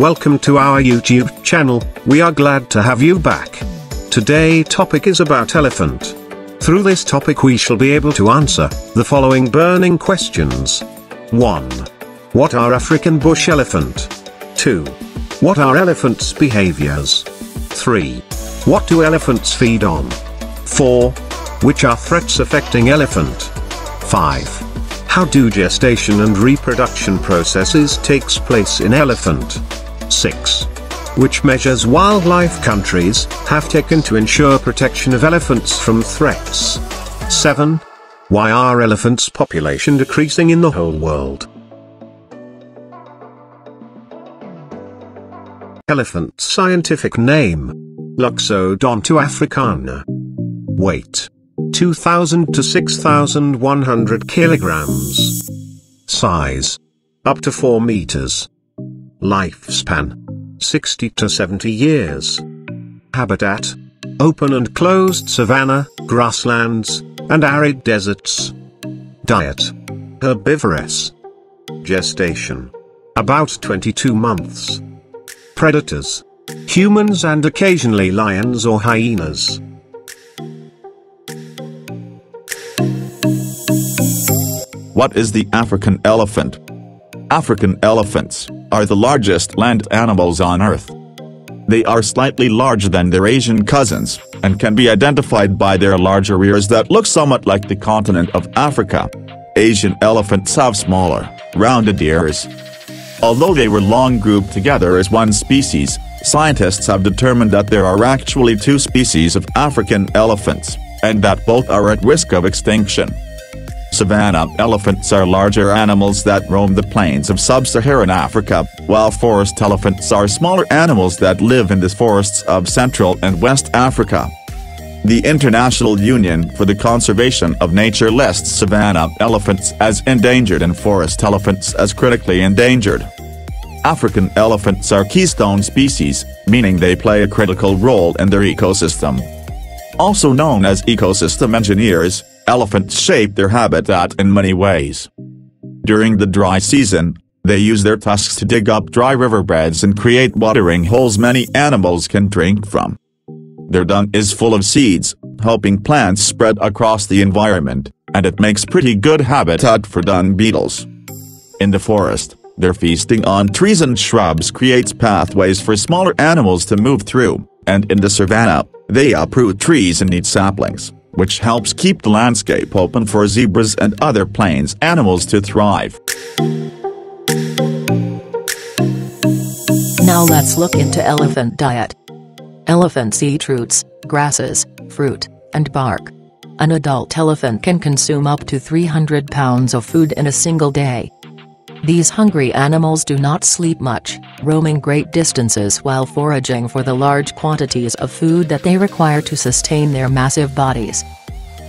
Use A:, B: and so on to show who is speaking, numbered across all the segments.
A: welcome to our YouTube channel, we are glad to have you back. Today topic is about elephant. Through this topic we shall be able to answer the following burning questions. 1. What are African bush elephant? 2. What are elephants' behaviors? 3. What do elephants feed on? 4. Which are threats affecting elephant? 5. How do gestation and reproduction processes takes place in elephant? 6. Which measures wildlife countries have taken to ensure protection of elephants from threats? 7. Why are elephants population decreasing in the whole world? Elephant scientific name. Loxodonta africana. Weight. 2000 to 6100 kilograms. Size. Up to 4 meters. Lifespan. 60 to 70 years. Habitat. Open and closed savanna, grasslands, and arid deserts. Diet. Herbivorous. Gestation. About 22 months. Predators. Humans and occasionally lions or hyenas.
B: What is the African elephant? African elephants are the largest land animals on Earth. They are slightly larger than their Asian cousins, and can be identified by their larger ears that look somewhat like the continent of Africa. Asian elephants have smaller, rounded ears. Although they were long grouped together as one species, scientists have determined that there are actually two species of African elephants, and that both are at risk of extinction. Savanna elephants are larger animals that roam the plains of sub-Saharan Africa, while forest elephants are smaller animals that live in the forests of Central and West Africa. The International Union for the Conservation of Nature lists savanna elephants as endangered and forest elephants as critically endangered. African elephants are keystone species, meaning they play a critical role in their ecosystem. Also known as ecosystem engineers, elephants shape their habitat in many ways. During the dry season, they use their tusks to dig up dry riverbeds and create watering holes many animals can drink from. Their dung is full of seeds, helping plants spread across the environment, and it makes pretty good habitat for dung beetles. In the forest, their feasting on trees and shrubs creates pathways for smaller animals to move through, and in the savanna, they uproot trees and eat saplings which helps keep the landscape open for zebras and other plains animals to thrive.
C: Now let's look into elephant diet. Elephants eat roots, grasses, fruit, and bark. An adult elephant can consume up to 300 pounds of food in a single day. These hungry animals do not sleep much, roaming great distances while foraging for the large quantities of food that they require to sustain their massive bodies.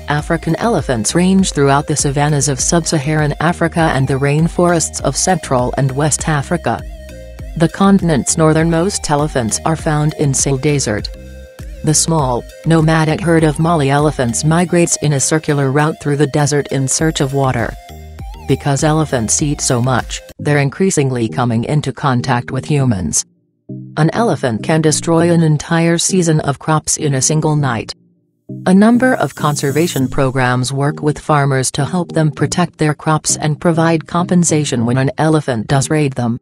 C: African elephants range throughout the savannas of sub-Saharan Africa and the rainforests of Central and West Africa. The continent's northernmost elephants are found in Sahel Desert. The small, nomadic herd of Mali elephants migrates in a circular route through the desert in search of water. Because elephants eat so much, they're increasingly coming into contact with humans. An elephant can destroy an entire season of crops in a single night. A number of conservation programs work with farmers to help them protect their crops and provide compensation when an elephant does raid them.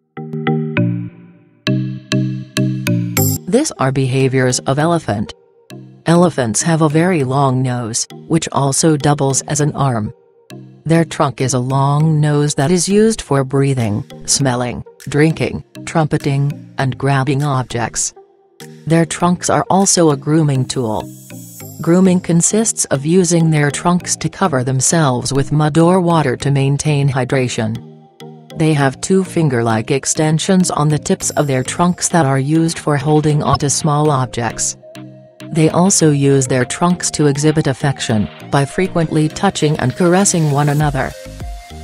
C: This are behaviors of elephant. Elephants have a very long nose, which also doubles as an arm. Their trunk is a long nose that is used for breathing, smelling, drinking, trumpeting, and grabbing objects. Their trunks are also a grooming tool. Grooming consists of using their trunks to cover themselves with mud or water to maintain hydration. They have two finger-like extensions on the tips of their trunks that are used for holding onto small objects. They also use their trunks to exhibit affection, by frequently touching and caressing one another.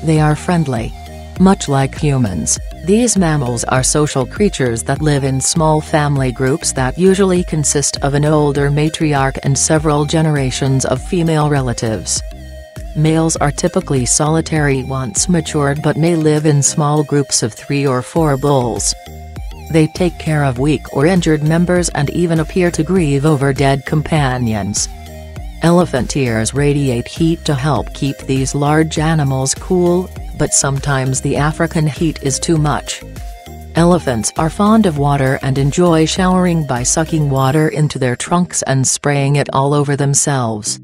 C: They are friendly. Much like humans, these mammals are social creatures that live in small family groups that usually consist of an older matriarch and several generations of female relatives. Males are typically solitary once matured but may live in small groups of three or four bulls. They take care of weak or injured members and even appear to grieve over dead companions. Elephant ears radiate heat to help keep these large animals cool, but sometimes the African heat is too much. Elephants are fond of water and enjoy showering by sucking water into their trunks and spraying it all over themselves.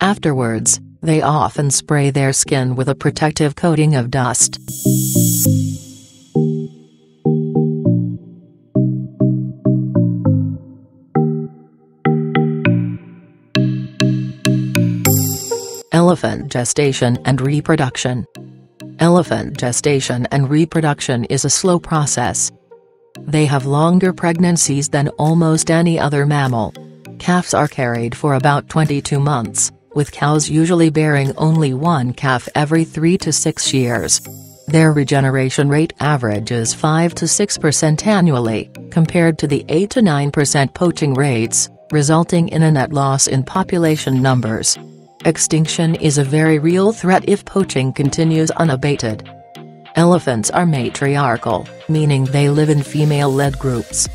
C: Afterwards, they often spray their skin with a protective coating of dust. Elephant gestation and reproduction. Elephant gestation and reproduction is a slow process. They have longer pregnancies than almost any other mammal. Calves are carried for about 22 months, with cows usually bearing only one calf every 3 to 6 years. Their regeneration rate averages 5 to 6% annually, compared to the 8 to 9% poaching rates, resulting in a net loss in population numbers. Extinction is a very real threat if poaching continues unabated. Elephants are matriarchal, meaning they live in female-led groups.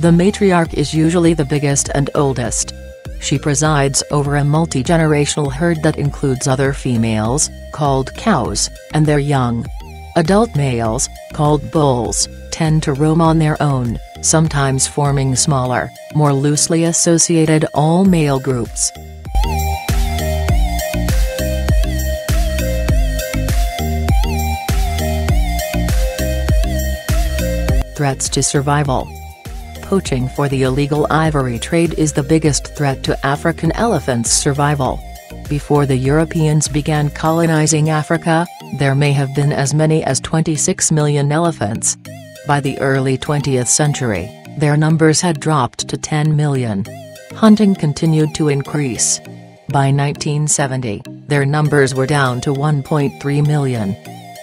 C: The matriarch is usually the biggest and oldest. She presides over a multi-generational herd that includes other females, called cows, and their young. Adult males, called bulls, tend to roam on their own, sometimes forming smaller, more loosely associated all-male groups. Threats to survival Poaching for the illegal ivory trade is the biggest threat to African elephants' survival. Before the Europeans began colonizing Africa, there may have been as many as 26 million elephants. By the early 20th century, their numbers had dropped to 10 million. Hunting continued to increase. By 1970, their numbers were down to 1.3 million.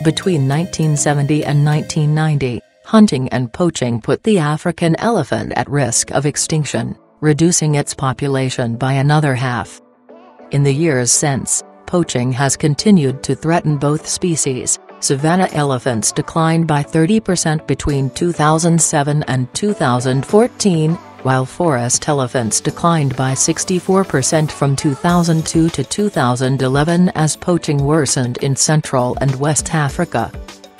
C: Between 1970 and 1990, hunting and poaching put the African elephant at risk of extinction, reducing its population by another half. In the years since, poaching has continued to threaten both species. Savanna elephants declined by 30% between 2007 and 2014, while forest elephants declined by 64% from 2002 to 2011 as poaching worsened in Central and West Africa.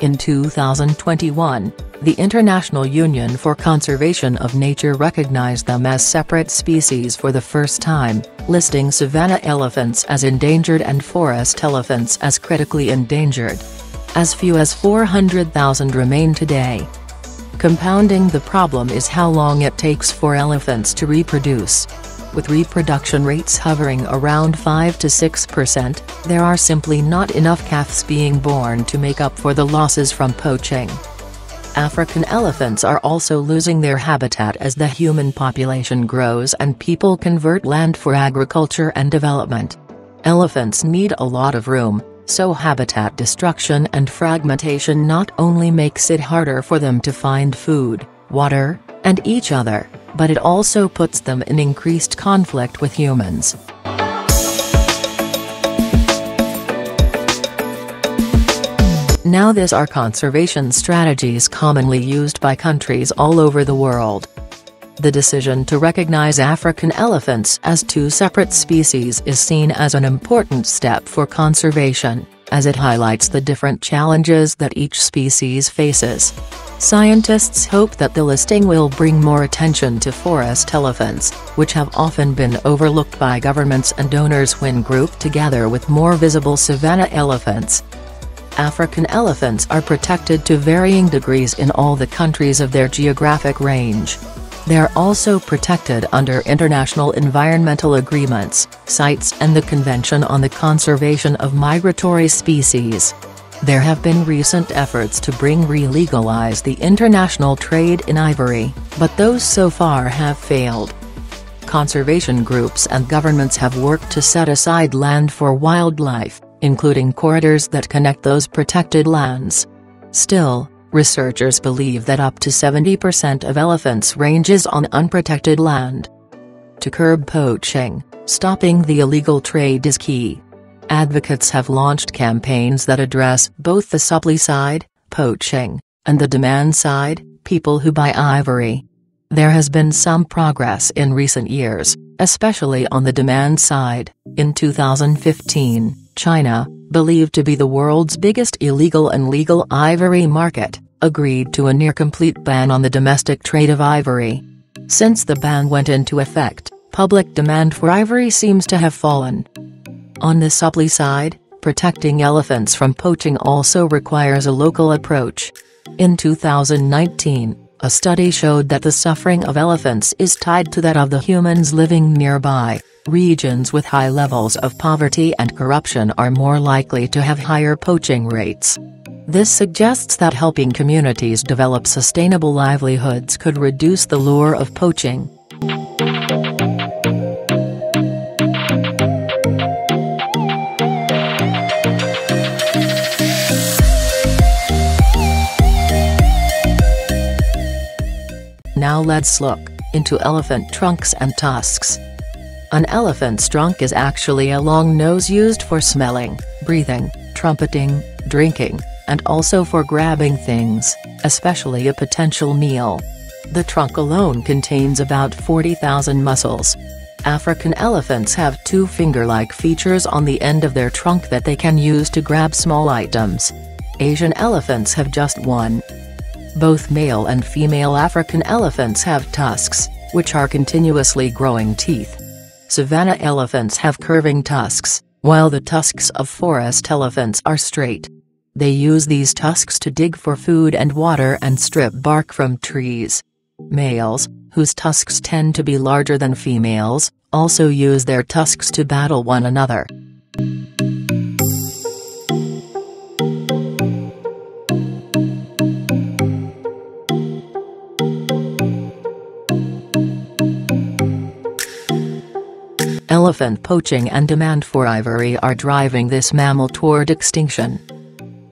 C: In 2021, the International Union for Conservation of Nature recognized them as separate species for the first time, listing savanna elephants as endangered and forest elephants as critically endangered. As few as 400,000 remain today. Compounding the problem is how long it takes for elephants to reproduce. With reproduction rates hovering around 5 to 6%, there are simply not enough calves being born to make up for the losses from poaching. African elephants are also losing their habitat as the human population grows and people convert land for agriculture and development. Elephants need a lot of room, so habitat destruction and fragmentation not only makes it harder for them to find food, water, and each other, but it also puts them in increased conflict with humans. Now these are conservation strategies commonly used by countries all over the world. The decision to recognize African elephants as two separate species is seen as an important step for conservation, as it highlights the different challenges that each species faces. Scientists hope that the listing will bring more attention to forest elephants, which have often been overlooked by governments and donors when grouped together with more visible savanna elephants. African elephants are protected to varying degrees in all the countries of their geographic range. They are also protected under international environmental agreements, CITES and the Convention on the Conservation of Migratory Species. There have been recent efforts to bring re-legalize the international trade in ivory, but those so far have failed. Conservation groups and governments have worked to set aside land for wildlife, including corridors that connect those protected lands. Still, researchers believe that up to 70% of elephants' ranges on unprotected land. To curb poaching, stopping the illegal trade is key. Advocates have launched campaigns that address both the supply side, poaching, and the demand side, people who buy ivory. There has been some progress in recent years, especially on the demand side. In 2015, China, believed to be the world's biggest illegal and legal ivory market, agreed to a near-complete ban on the domestic trade of ivory. Since the ban went into effect, public demand for ivory seems to have fallen. On the supply side, protecting elephants from poaching also requires a local approach. In 2019, a study showed that the suffering of elephants is tied to that of the humans living nearby. Regions with high levels of poverty and corruption are more likely to have higher poaching rates. This suggests that helping communities develop sustainable livelihoods could reduce the lure of poaching. Let's look into elephant trunks and tusks. An elephant's trunk is actually a long nose used for smelling, breathing, trumpeting, drinking, and also for grabbing things, especially a potential meal. The trunk alone contains about 40,000 muscles. African elephants have two finger-like features on the end of their trunk that they can use to grab small items. Asian elephants have just one. Both male and female African elephants have tusks, which are continuously growing teeth. Savannah elephants have curving tusks, while the tusks of forest elephants are straight. They use these tusks to dig for food and water and strip bark from trees. Males, whose tusks tend to be larger than females, also use their tusks to battle one another. Elephant poaching and demand for ivory are driving this mammal toward extinction.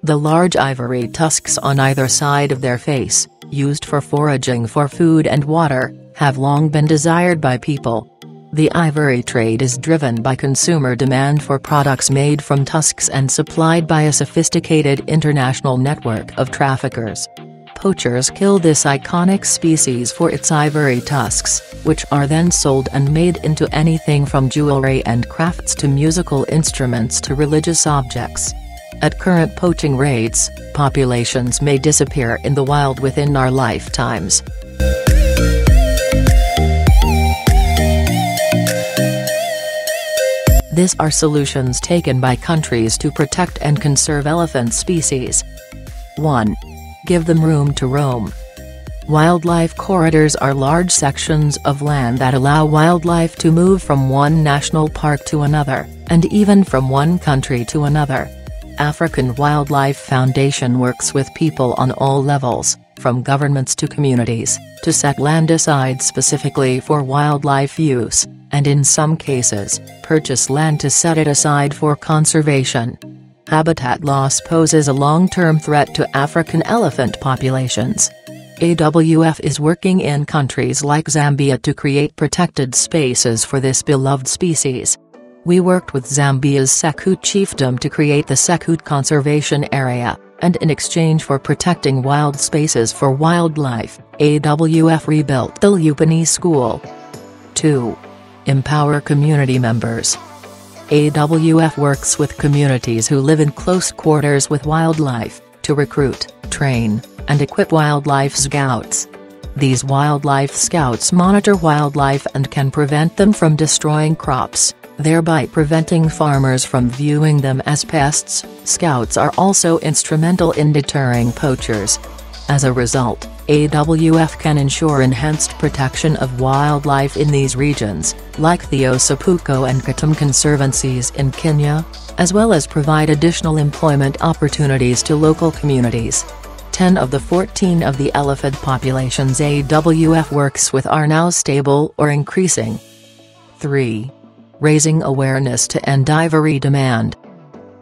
C: The large ivory tusks on either side of their face, used for foraging for food and water, have long been desired by people. The ivory trade is driven by consumer demand for products made from tusks and supplied by a sophisticated international network of traffickers poachers kill this iconic species for its ivory tusks, which are then sold and made into anything from jewelry and crafts to musical instruments to religious objects. At current poaching rates, populations may disappear in the wild within our lifetimes. These are solutions taken by countries to protect and conserve elephant species. 1 give them room to roam. Wildlife corridors are large sections of land that allow wildlife to move from one national park to another, and even from one country to another. African Wildlife Foundation works with people on all levels, from governments to communities, to set land aside specifically for wildlife use, and in some cases, purchase land to set it aside for conservation. Habitat loss poses a long-term threat to African elephant populations. AWF is working in countries like Zambia to create protected spaces for this beloved species. We worked with Zambia's Sekute chiefdom to create the Sekute Conservation Area, and in exchange for protecting wild spaces for wildlife, AWF rebuilt the Lupani School. 2. Empower community members. AWF works with communities who live in close quarters with wildlife, to recruit, train, and equip wildlife scouts. These wildlife scouts monitor wildlife and can prevent them from destroying crops, thereby preventing farmers from viewing them as pests. Scouts are also instrumental in deterring poachers. As a result, AWF can ensure enhanced protection of wildlife in these regions, like the Osupuko and Katum conservancies in Kenya, as well as provide additional employment opportunities to local communities. 10 of the 14 of the elephant populations AWF works with are now stable or increasing. 3. Raising awareness to end ivory demand.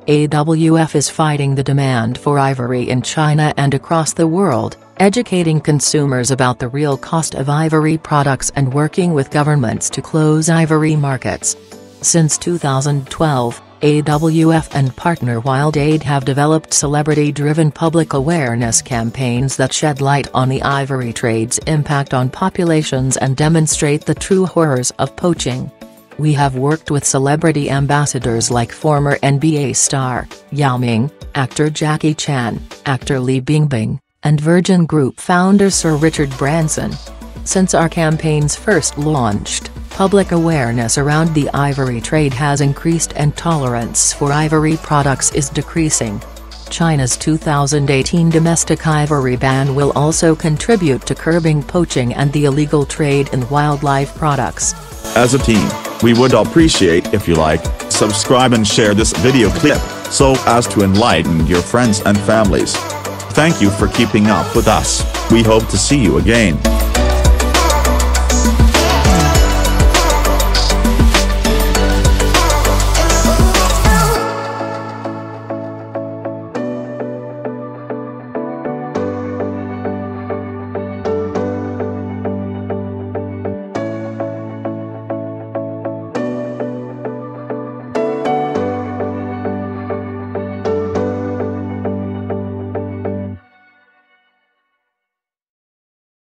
C: AWF is fighting the demand for ivory in China and across the world, educating consumers about the real cost of ivory products and working with governments to close ivory markets. Since 2012, AWF and partner WildAid have developed celebrity-driven public awareness campaigns that shed light on the ivory trade's impact on populations and demonstrate the true horrors of poaching. We have worked with celebrity ambassadors like former NBA star, Yao Ming, actor Jackie Chan, actor Li Bingbing, and Virgin Group founder Sir Richard Branson. Since our campaigns first launched, public awareness around the ivory trade has increased and tolerance for ivory products is decreasing. China's 2018 domestic ivory ban will also contribute to curbing poaching and the illegal trade in wildlife products.
B: As a team, we would appreciate if you like, subscribe and share this video clip, so as to enlighten your friends and families. Thank you for keeping up with us, we hope to see you again.